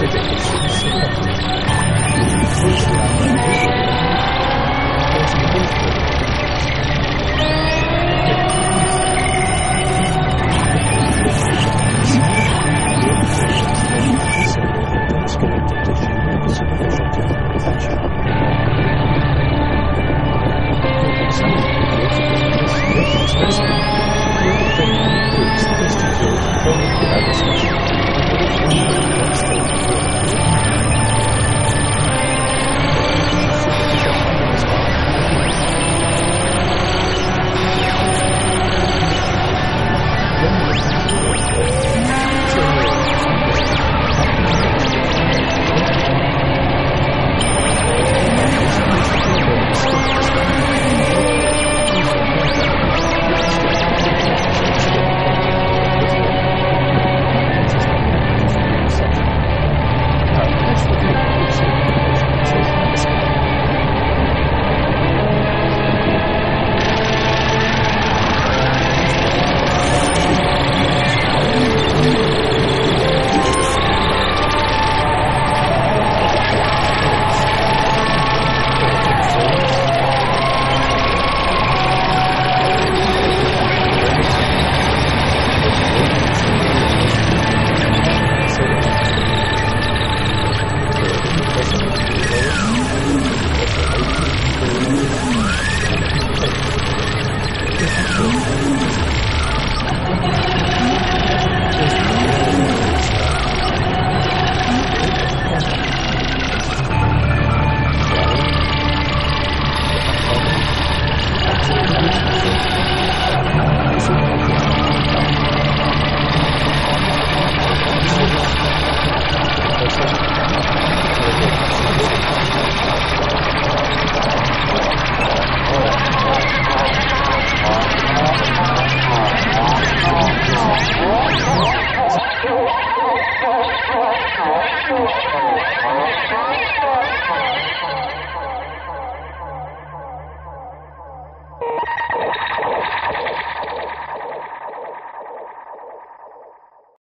这个新型的病毒已经滋生了